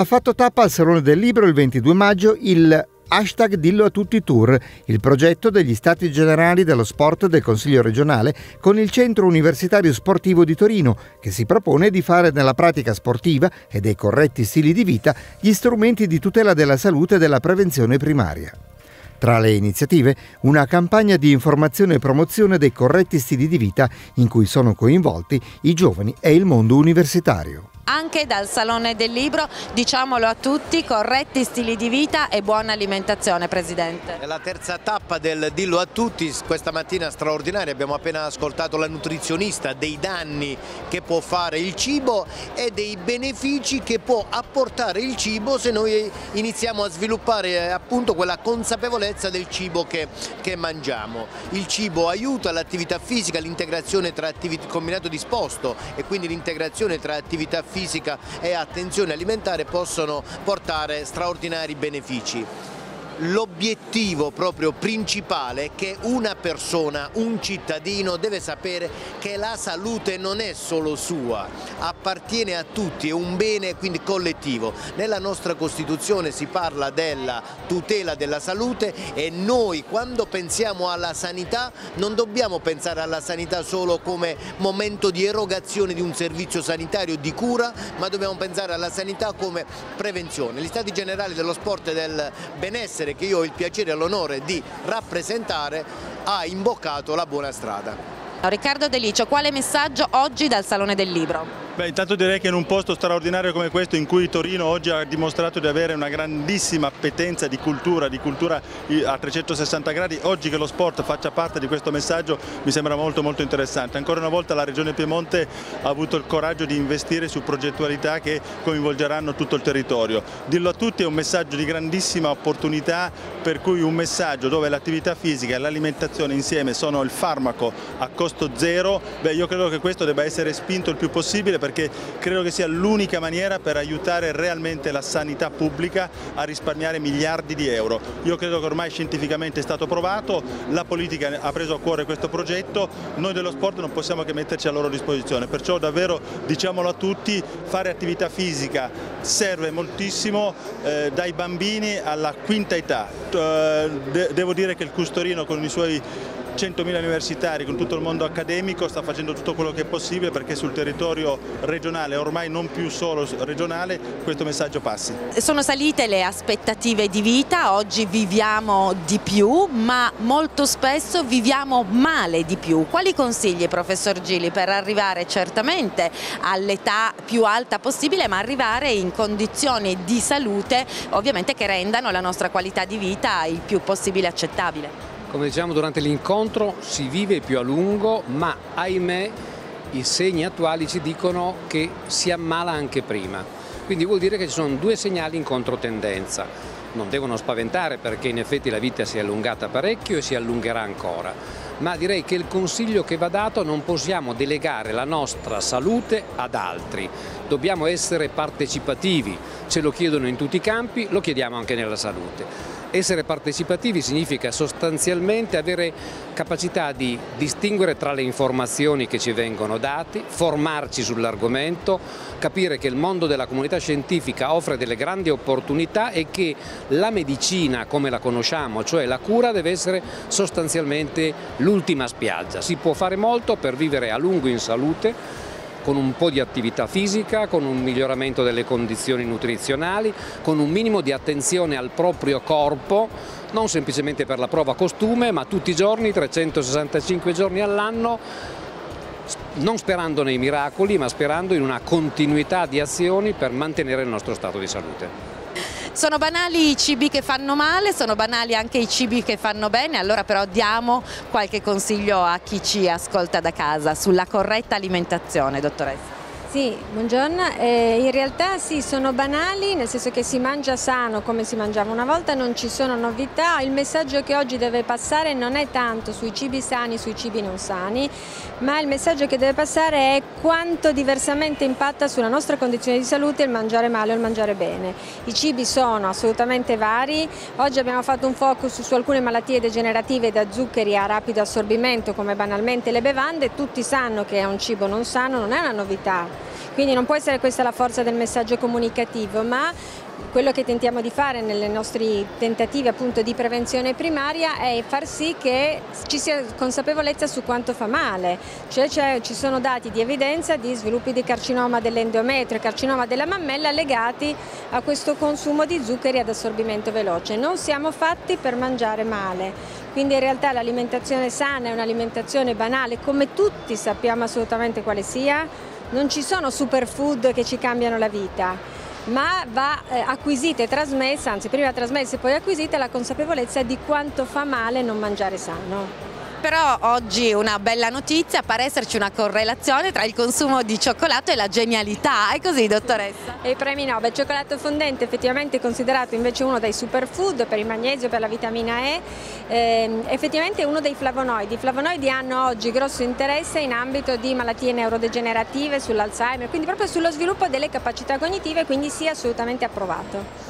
Ha fatto tappa al Salone del Libro il 22 maggio il Hashtag Dillo a tutti tour, il progetto degli Stati Generali dello Sport del Consiglio regionale con il Centro Universitario Sportivo di Torino, che si propone di fare nella pratica sportiva e dei corretti stili di vita gli strumenti di tutela della salute e della prevenzione primaria. Tra le iniziative, una campagna di informazione e promozione dei corretti stili di vita in cui sono coinvolti i giovani e il mondo universitario anche dal Salone del Libro, diciamolo a tutti, corretti stili di vita e buona alimentazione Presidente. È la terza tappa del Dillo a tutti, questa mattina straordinaria, abbiamo appena ascoltato la nutrizionista dei danni che può fare il cibo e dei benefici che può apportare il cibo se noi iniziamo a sviluppare eh, appunto quella consapevolezza del cibo che, che mangiamo. Il cibo aiuta l'attività fisica, l'integrazione tra attività combinato disposto e quindi l'integrazione tra attività fisica fisica e attenzione alimentare possono portare straordinari benefici l'obiettivo proprio principale che una persona, un cittadino deve sapere che la salute non è solo sua, appartiene a tutti, è un bene quindi collettivo. Nella nostra Costituzione si parla della tutela della salute e noi quando pensiamo alla sanità non dobbiamo pensare alla sanità solo come momento di erogazione di un servizio sanitario di cura, ma dobbiamo pensare alla sanità come prevenzione. Gli stati generali dello sport e del benessere che io ho il piacere e l'onore di rappresentare ha imboccato la buona strada. Riccardo Delicio, quale messaggio oggi dal Salone del Libro? Beh, intanto direi che in un posto straordinario come questo in cui Torino oggi ha dimostrato di avere una grandissima appetenza di cultura, di cultura a 360 gradi, oggi che lo sport faccia parte di questo messaggio mi sembra molto molto interessante. Ancora una volta la Regione Piemonte ha avuto il coraggio di investire su progettualità che coinvolgeranno tutto il territorio. Dirlo a tutti è un messaggio di grandissima opportunità per cui un messaggio dove l'attività fisica e l'alimentazione insieme sono il farmaco a costo zero, beh io credo che questo debba essere spinto il più possibile perché credo che sia l'unica maniera per aiutare realmente la sanità pubblica a risparmiare miliardi di euro. Io credo che ormai scientificamente è stato provato, la politica ha preso a cuore questo progetto, noi dello sport non possiamo che metterci a loro disposizione, perciò davvero diciamolo a tutti, fare attività fisica serve moltissimo eh, dai bambini alla quinta età. Eh, de devo dire che il Custorino con i suoi 100.000 universitari con tutto il mondo accademico sta facendo tutto quello che è possibile perché sul territorio regionale, ormai non più solo regionale, questo messaggio passi. Sono salite le aspettative di vita, oggi viviamo di più ma molto spesso viviamo male di più. Quali consigli professor Gili per arrivare certamente all'età più alta possibile ma arrivare in condizioni di salute ovviamente che rendano la nostra qualità di vita il più possibile accettabile? Come diciamo durante l'incontro si vive più a lungo, ma ahimè i segni attuali ci dicono che si ammala anche prima. Quindi vuol dire che ci sono due segnali in controtendenza. Non devono spaventare perché in effetti la vita si è allungata parecchio e si allungherà ancora. Ma direi che il consiglio che va dato non possiamo delegare la nostra salute ad altri. Dobbiamo essere partecipativi, ce lo chiedono in tutti i campi, lo chiediamo anche nella salute. Essere partecipativi significa sostanzialmente avere capacità di distinguere tra le informazioni che ci vengono date, formarci sull'argomento, capire che il mondo della comunità scientifica offre delle grandi opportunità e che la medicina come la conosciamo, cioè la cura, deve essere sostanzialmente l'ultima spiaggia. Si può fare molto per vivere a lungo in salute, con un po' di attività fisica, con un miglioramento delle condizioni nutrizionali, con un minimo di attenzione al proprio corpo, non semplicemente per la prova costume, ma tutti i giorni, 365 giorni all'anno, non sperando nei miracoli, ma sperando in una continuità di azioni per mantenere il nostro stato di salute. Sono banali i cibi che fanno male, sono banali anche i cibi che fanno bene, allora però diamo qualche consiglio a chi ci ascolta da casa sulla corretta alimentazione, dottoressa. Sì, buongiorno. Eh, in realtà sì, sono banali, nel senso che si mangia sano come si mangiava una volta, non ci sono novità. Il messaggio che oggi deve passare non è tanto sui cibi sani, sui cibi non sani, ma il messaggio che deve passare è quanto diversamente impatta sulla nostra condizione di salute il mangiare male o il mangiare bene. I cibi sono assolutamente vari, oggi abbiamo fatto un focus su alcune malattie degenerative da zuccheri a rapido assorbimento come banalmente le bevande, tutti sanno che è un cibo non sano, non è una novità Quindi non può essere questa la forza del messaggio comunicativo, ma quello che tentiamo di fare nelle nostri tentativi appunto di prevenzione primaria è far sì che ci sia consapevolezza su quanto fa male, cioè ci sono dati di evidenza di sviluppi di carcinoma dell'endometrio e carcinoma della mammella legati a questo consumo di zuccheri ad assorbimento veloce. Non siamo fatti per mangiare male, quindi in realtà l'alimentazione sana è un'alimentazione banale come tutti sappiamo assolutamente quale sia, non ci sono superfood che ci cambiano la vita ma va eh, acquisita e trasmessa, anzi prima trasmessa e poi acquisita la consapevolezza di quanto fa male non mangiare sano. Però oggi una bella notizia, pare esserci una correlazione tra il consumo di cioccolato e la genialità, è così dottoressa? E i premi Nobel, il cioccolato fondente effettivamente è considerato invece uno dei superfood per il magnesio, per la vitamina E, eh, effettivamente è uno dei flavonoidi. I flavonoidi hanno oggi grosso interesse in ambito di malattie neurodegenerative, sull'Alzheimer, quindi proprio sullo sviluppo delle capacità cognitive, quindi sia assolutamente approvato.